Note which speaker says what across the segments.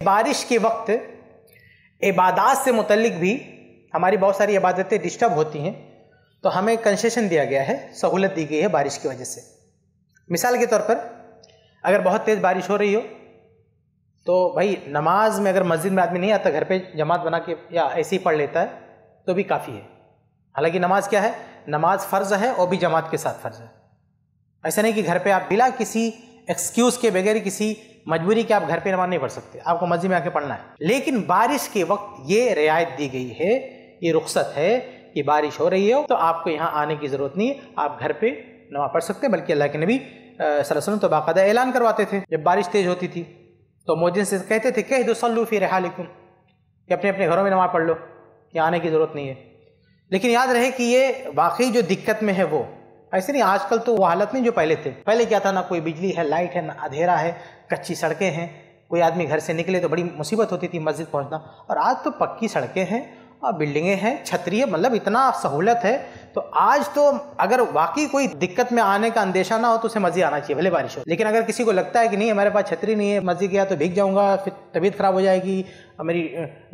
Speaker 1: बारिश के वक्त इबादत से मुतलिक भी हमारी बहुत सारी इबादतें डिस्टर्ब होती हैं तो हमें कंसेशन दिया गया है, सहूलत दी गई है बारिश की वजह से। मिसाल के तौर पर, अगर बहुत तेज़ बारिश हो रही हो तो भाई नमाज़ में अगर मस्जिद में आदमी नहीं आता, घर पे जमात बना के या ऐसे ही पढ़ लेता है तो भी काफ़ी है। हालाँकि नमाज़ क्या है? नमाज़ फ़र्ज़ है और भी जमात के साथ फ़र्ज़ है। ऐसा नहीं कि घर पे आप बिला किसी एक्सक्यूज़ के बगैर किसी मजबूरी के आप घर पे नमाज़ नहीं पढ़ सकते। आपको मस्जिद में आके पढ़ना है। लेकिन बारिश के वक्त ये रियायत दी गई है, ये रुख्सत है कि बारिश हो रही हो तो आपको यहाँ आने की ज़रूरत नहीं है आप घर पे नमाज़ पढ़ सकते बल्कि अल्लाह के नबी वसल्लम तो बाकायदा ऐलान करवाते थे। जब बारिश तेज़ होती थी तो मोदिन से कहते थे, कह दो, सल्लू फिर हालिकुम कि अपने अपने घरों में नमाज़ पढ़ लो, कि आने की ज़रूरत नहीं है। लेकिन याद रहे कि ये वाकई जो दिक्कत में है वो ऐसे नहीं, आजकल तो वो हालत नहीं जो पहले थे। पहले क्या था ना, कोई बिजली है, लाइट है, ना अंधेरा है, कच्ची सड़कें हैं, कोई आदमी घर से निकले तो बड़ी मुसीबत होती थी मस्जिद पहुँचना। और आज तो पक्की सड़कें हैं और बिल्डिंगें हैं, छतरी है मतलब इतना सहूलत है। तो आज तो अगर वाकई कोई दिक्कत में आने का अंदेशा ना हो तो उसे मस्जिद आना चाहिए, भले बारिश हो। लेकिन अगर किसी को लगता है कि नहीं, हमारे पास छतरी नहीं है, मस्जिद गया तो भीग जाऊँगा, फिर तबीयत खराब हो जाएगी, मेरी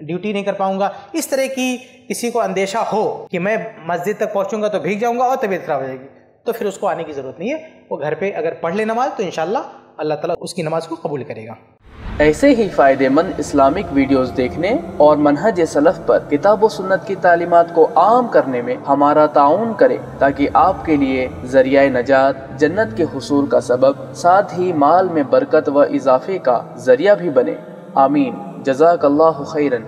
Speaker 1: ड्यूटी नहीं कर पाऊँगा। इस तरह की किसी को अंदेशा हो कि मैं मस्जिद तक पहुंचूँगा तो भीग जाऊँगा और तबीयत खराब हो जाएगी। तो फिर उसको आने की ज़रूरत नहीं है। वो घर पे अगर पढ़ ले नमाज़ तो इनशाला अल्लाह ताला उसकी नमाज़ को कबूल करेगा।
Speaker 2: ऐसे ही फ़ायदेमंद इस्लामिक वीडियोस देखने और मनहज सलफ़ पर किताब सुन्नत की तालीमत को आम करने में हमारा ताउन करें, ताकि आपके लिए ज़रिया नजात, जन्नत के हसूल का सबब, साथ ही माल में बरकत व इजाफे का ज़रिया भी बने। आमीन। जजाक खैरन।